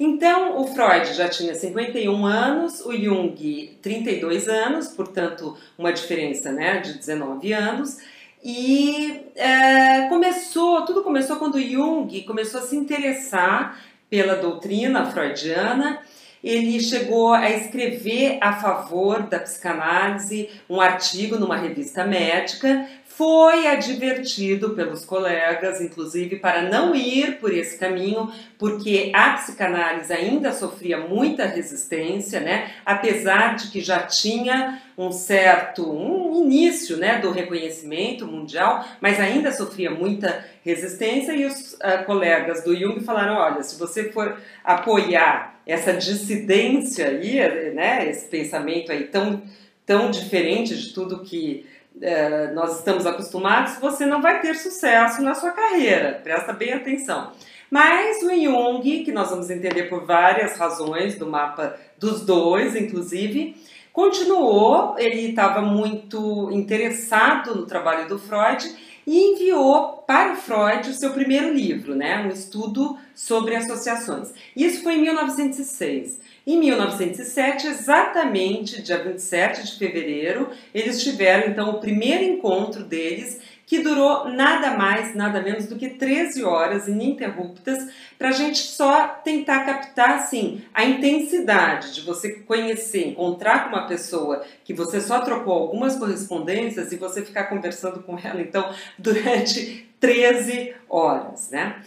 Então, o Freud já tinha 51 anos, o Jung 32 anos, portanto, uma diferença né, de 19 anos. E é, começou, tudo começou quando Jung começou a se interessar pela doutrina freudiana. Ele chegou a escrever a favor da psicanálise um artigo numa revista médica, foi advertido pelos colegas, inclusive, para não ir por esse caminho, porque a psicanálise ainda sofria muita resistência, né? Apesar de que já tinha um certo um início, né, do reconhecimento mundial, mas ainda sofria muita resistência e os uh, colegas do Jung falaram, olha, se você for apoiar essa dissidência aí, né, esse pensamento aí tão tão diferente de tudo que é, nós estamos acostumados, você não vai ter sucesso na sua carreira. Presta bem atenção. Mas o Jung, que nós vamos entender por várias razões do mapa dos dois, inclusive, continuou, ele estava muito interessado no trabalho do Freud e enviou para o Freud o seu primeiro livro, né, um estudo sobre associações. Isso foi em 1906. Em 1907, exatamente dia 27 de fevereiro, eles tiveram então o primeiro encontro deles, que durou nada mais, nada menos do que 13 horas ininterruptas, para a gente só tentar captar assim a intensidade de você conhecer, encontrar com uma pessoa que você só trocou algumas correspondências e você ficar conversando com ela então durante 13 horas, né?